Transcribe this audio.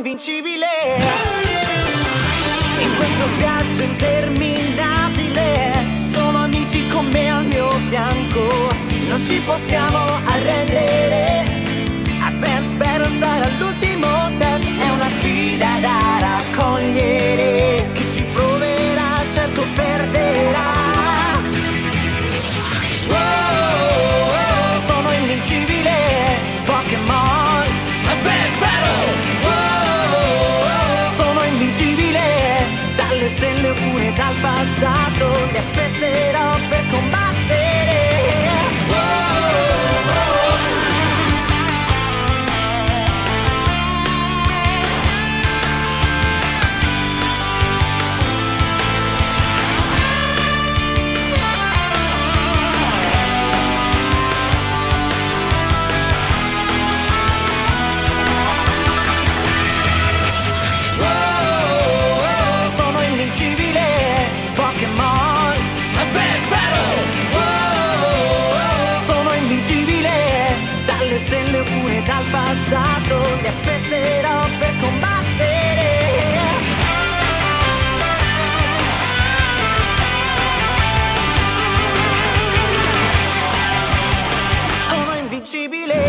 invincibile. In questo viaggio interminabile, sono amici con me al mio fianco. Non ci possiamo arrendere. Invincibile, dalle stelle oppure dal passato, oppure dal passato, ti aspetterò per combattere. Sono invincibile.